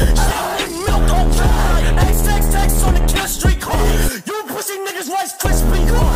Shit, need milk on X, X on the kill streak. You pussy niggas Rice Krispie.